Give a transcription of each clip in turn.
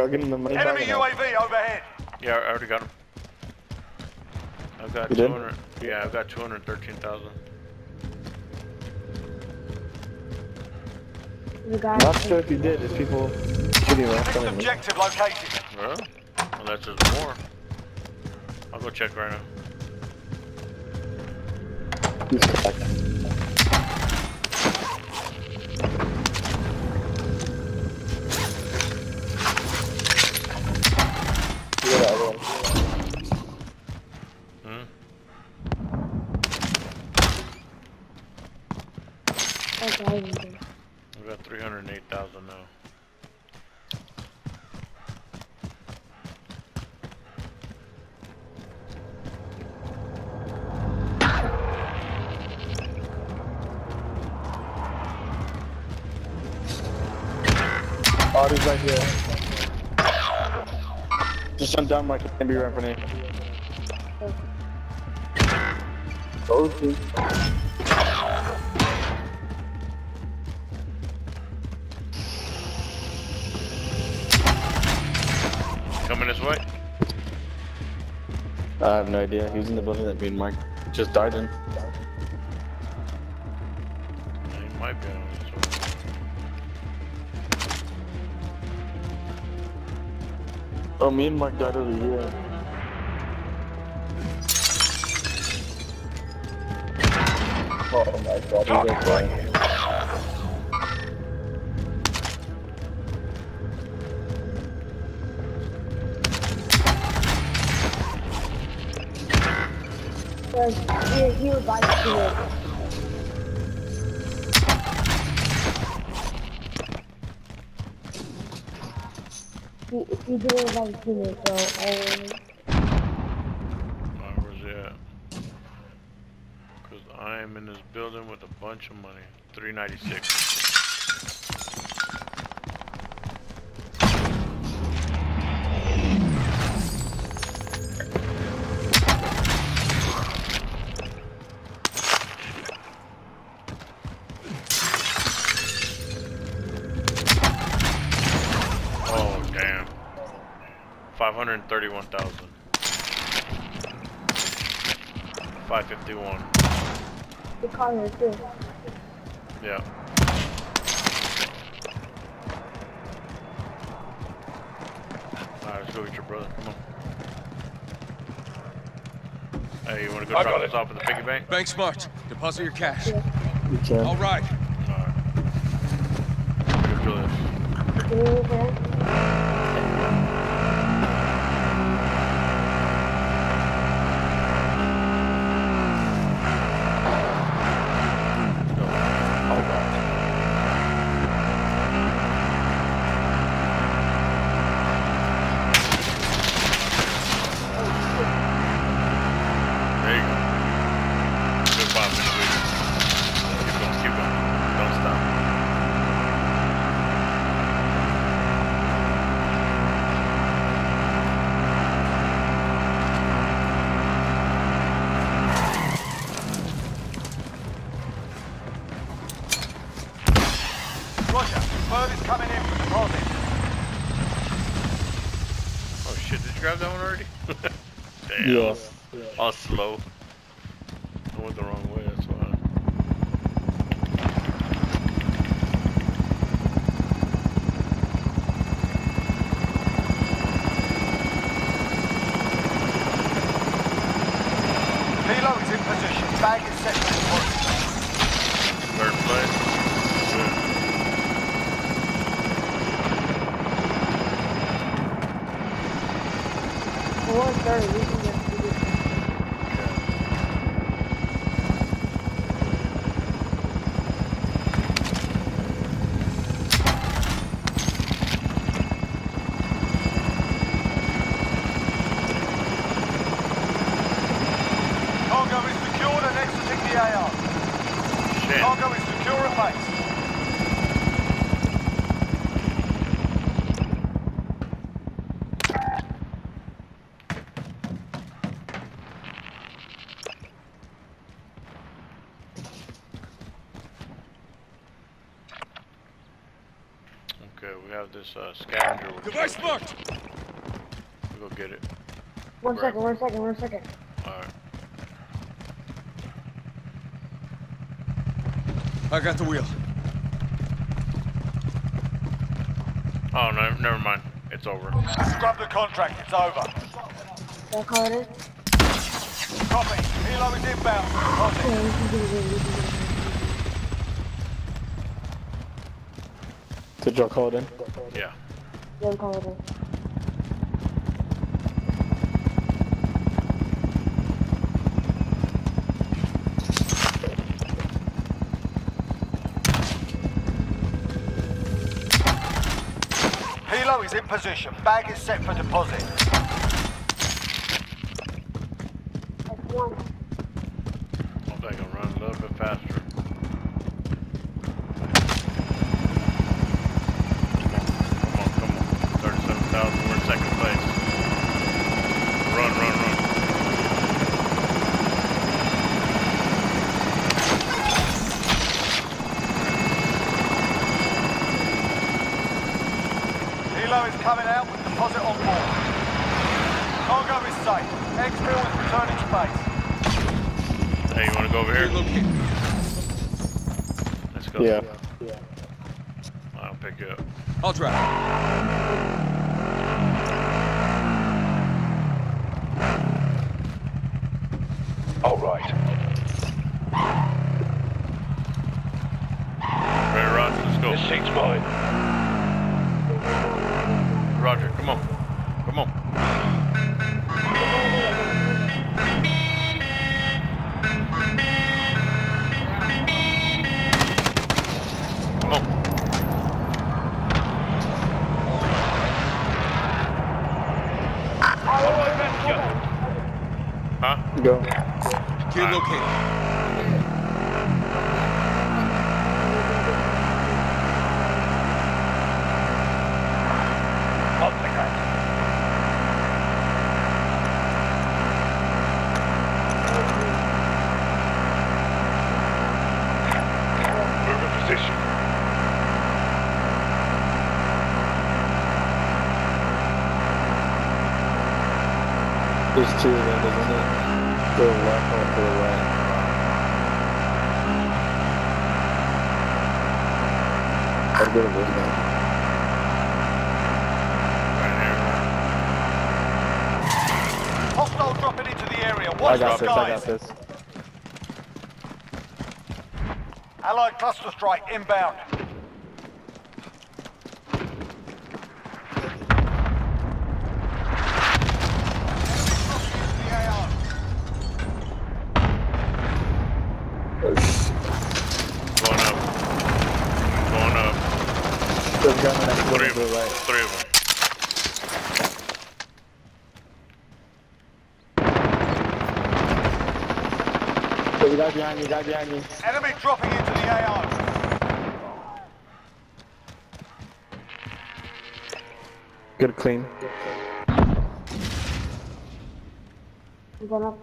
I'll get him the money Enemy back. and I'll- UAV overhead. Yeah, I already got him. I've got You did? 200. Yeah, I've got 213,000. Not sure if you did. There's people shooting around Next me. objective located. Well, unless there's more. I'll go check right now. He's cracked. Yeah, that one. Hmm? That guy in there. I've got 308,000 now. Oh, he's right here. Just jump down, Mike. Can be right in front of. Okay. Coming this way? I have no idea. He was in the building that me and Mike just died in. He might be on this way. Oh, me and Mike died over here. Oh my god, he's like flying. Because he, he was like He, he did like to it, so, um, Alright, where's he at? Because I am in this building with a bunch of money. 396. 531,000. 551. the car here too. Yeah. Alright, let's go get your brother. Come on. Hey, you wanna go I drop got this off at the piggy bank? Bank smart. Deposit your cash. You can. All right. Alright. Let's do this. Can you move there? Oh god. There you go. Good five minute wait. Keep going, keep going. Don't stop. Roger. Bird is coming in for deposit. Oh shit, did you grab that one already? Damn. Yeah. All slow. I went the wrong way, that's why. Helo is in position. Bag is set for deployment. Third place. Good. For one third, we can get to this. Cargo is secured and exiting the AO. Shit. Cargo is secure at base. This uh, scavenger. Device us. marked. We go get it. One Right. second, one second, one second. Alright. I got the wheel. Oh no, never mind. It's over. Scrub the contract, it's over. That's how it is. Copy. Helo is inbound. Deposit. Yeah, we can do it, we can do it. Did y'all call it in? Yeah. Yeah, we call it in. Helo is in position. Bag is set for deposit. That's one. I think I'm running a little bit faster. Come on, come on, come on. 37,000, we're in second place. Run, run, run. Helo is coming out with deposit on board. Cargo is safe. Exfil is returning space. Hey, you wanna go over here? Located. Let's go. Yeah. I'll pick you up. I'll drive. All right. Ready, Roger? Let's go. This seat's mine. Roger, come on. Come on. Come on. Huh? Go. Key located. Move in position. There's two of them, isn't it? To the left or to the right? I'll go to this one. Hostile dropping into the area. I Watch got this, I got this. Allied cluster strike inbound. Oh, sh- Going up. Going up. There's a gunman next to Three the of to the them. right. Three of them. There's a guy behind you, guy behind you. Enemy dropping into the AO. Good clean. I'm going up.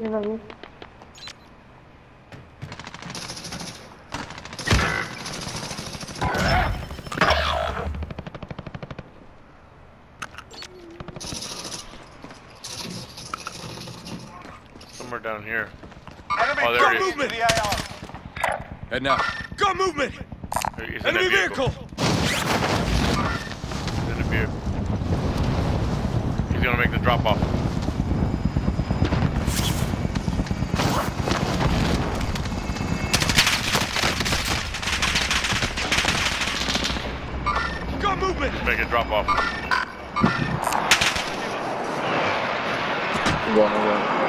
Yeah, baby. Somewhere down here. Enemy Oh, there it dropping is. into the Head now. Gun movement. He's in Enemy that vehicle. vehicle. He's in the vehicle. He's gonna make the drop off. Gun movement. Make a drop off. I'm going away.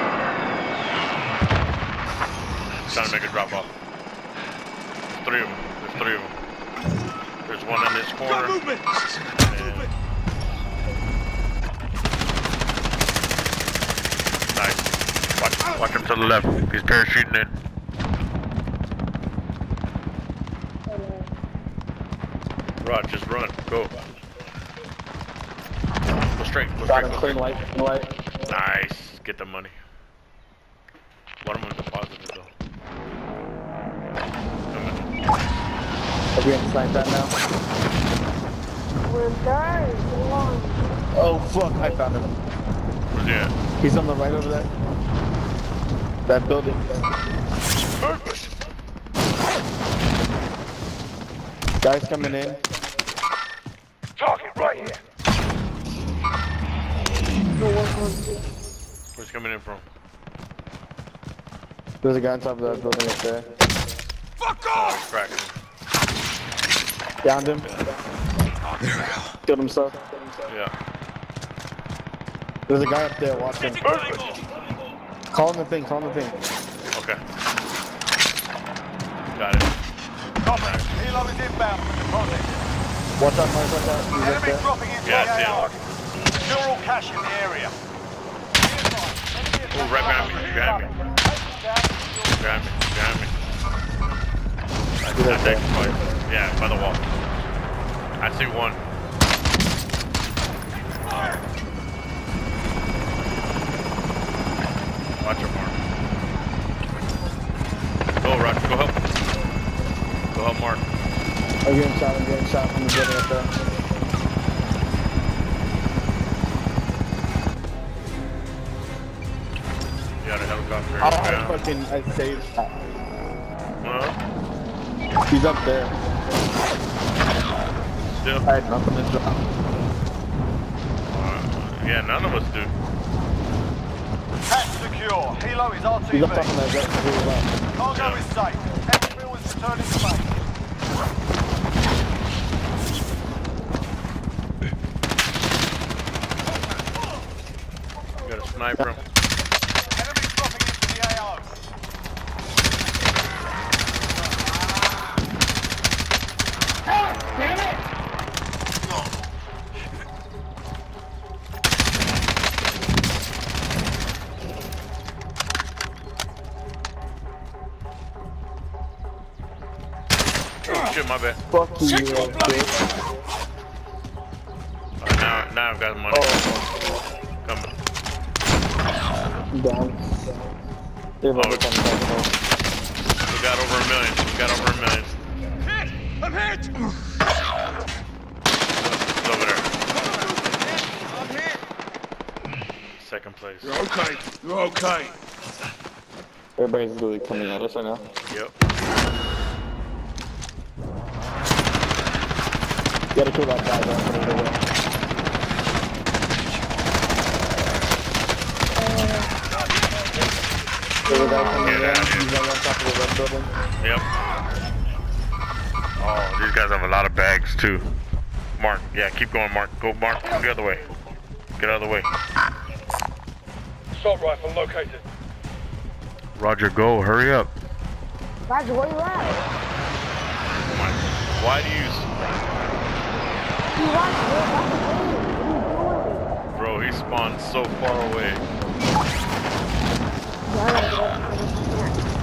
Trying to make a drop off. Three of them. There's three of them. There's one in this Gun corner. movement. and- Nice. Watch, watch him to the left. He's parachuting in. Rod, just run. Go. straight. Go straight. him, Go clean light, clean light. Nice. Get the money. One of them deposited though. Are we inside that now? We're third. Come on. Oh fuck, I found him. Where's he at? He's on the right over there. That building. Guys coming in. Target right here. No one on Where's he coming in from? There's a guy on top of that building up there. Fuck off! He's cracking. Downed him. There we go. Killed himself. Yeah. There's a guy up there watching. Call him the thing, call him the thing. Okay. Got it. Copy. Helo is inbound for deposit. Watch out, Mike, watch out. He's Enemy there. dropping into Yeah, the. AO. Secure all cash in the area. Oh, right behind me. Behind me. Behind me. Behind me. I He's I up there. think twice. Yeah, by the wall. I see one. Watch your mark. Go, Roger. Go help. Go help Mark. I'm getting shot, I'm getting shot from the building up there. Got a helicopter. I fucking, I saved. Well, He's up there. Still. I had nothing to drop. Uh, yeah, none of us do. Catch secure. Helo is He's up top of RTV. that jet. He's up. Cargo Yeah. is safe. Exfil is returning to base. Got a sniper. My bad. Fuck you, little bitch. Uh, now, now I've got money. Oh, Coming. I'm down. They have a Oh. hook on the back, We got over a million. We got over a million. Hit! I'm hit! It's over there. I'm hit! Second place. You're okay. You're okay. Everybody's literally coming at us right now. Yep. You gotta kill that guy though. put it away. There's a guy coming in. of here. He's on top of the red building. Yep. Oh, these guys have a lot of bags too. Mark, yeah, keep going, Mark. Go, Mark. Get the other way. Get out of the way. Assault rifle located. Roger, go. Hurry up. Roger, where you at? Why do you, s- You Roger, where Roger, where are you? Bro? He spawned so far away.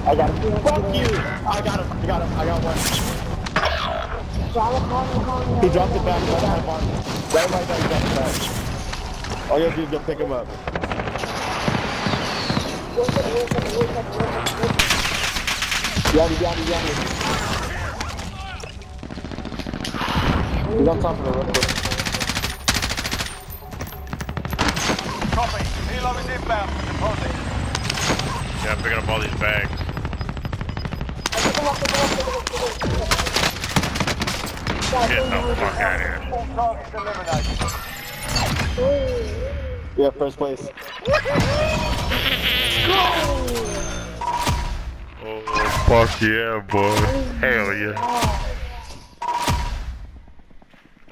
I got him. Fuck you! I got him. I got him. I got one. He dropped it back. Right my mark. Right like that. He dropped it back. All you have to do is go pick him up. Where's it, where's it, where's it, where's it, where's it? Behind you, behind you, behind you. He's on top of the roof. Copy. Helo is inbound for deposit. Yeah, I'm picking up all these bags. Get the fuck out of here. All targets eliminated. Yeah, first place. Oh, fuck yeah, boy. Hell yeah.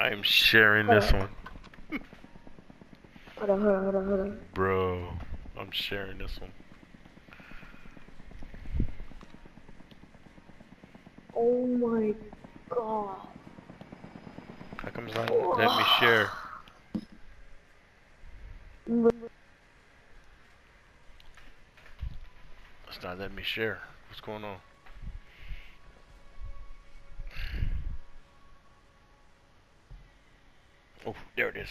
I am sharing this one. Hold on, hold on, hold on, hold on. Bro, I'm sharing this one. Oh my god. How comes I let me share? It's not letting me share. What's going on? Oh, there it is.